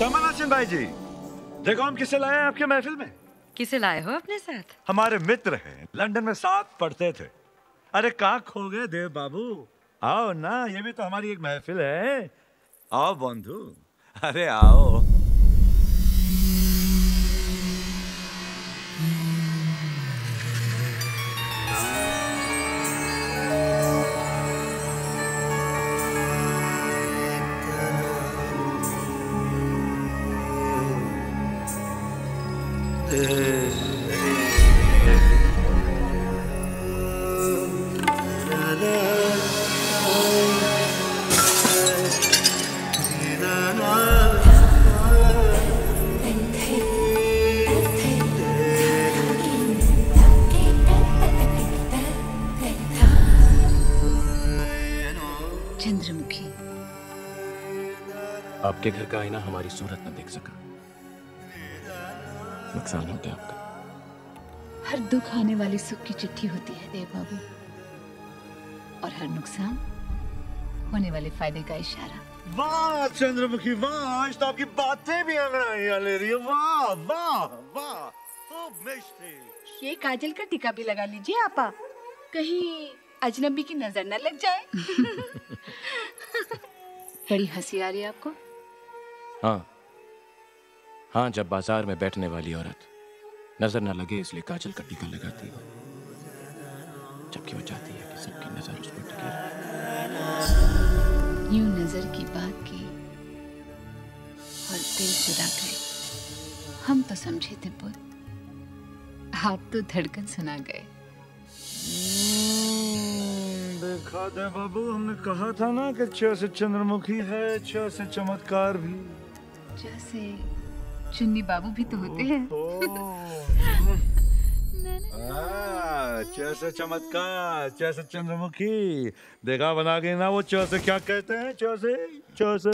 कमल हसन भाई जी देखो हम किसे लाए हैं आपके महफिल में? किसे लाए हो अपने साथ? हमारे मित्र हैं लंदन में साथ पढ़ते थे। अरे का खो गए देव बाबू। आओ ना ये भी तो हमारी एक महफिल है। आओ बंधु। अरे आओ। आपके घर का आईना हमारी सूरत न देख सका। नुकसान हो गया आपका। हर दुख आने वाली सुख की चिट्ठी होती है देव बाबू। और हर नुकसान होने वाले फ़ायदे का इशारा। वाह चंद्रमुखी वाह आज तो आपकी बातें भी अंगड़ाइयाँ ले रही है। वाह वाह वाह ये काजल का टीका भी लगा लीजिए आपा। कहीं अजनबी की नज़र न लग जाए। बड़ी हँसी आ रही है आपको? हाँ। हाँ जब बाज़ार में बैठने वाली औरत नज़र न लगे इसलिए काजल का टीका लगाती है। जबकि वो चाहती है कि सबकी नज़र उस पर टिके यूँ नज़र की बात की और दिल जुदा गए। हम तो समझे थे पुत आप तो धड़कन सुना गए। देखा दे बाबू हमने कहा था ना कि छ से चंद्रमुखी है छ से चमत्कार भी। जैसे चुन्नी बाबू भी तो होते हैं। चैसे छ से चमत्कार चैसे चंद्रमुखी। देखा बना के ना वो चौसे क्या कहते हैं चौसे? से छ से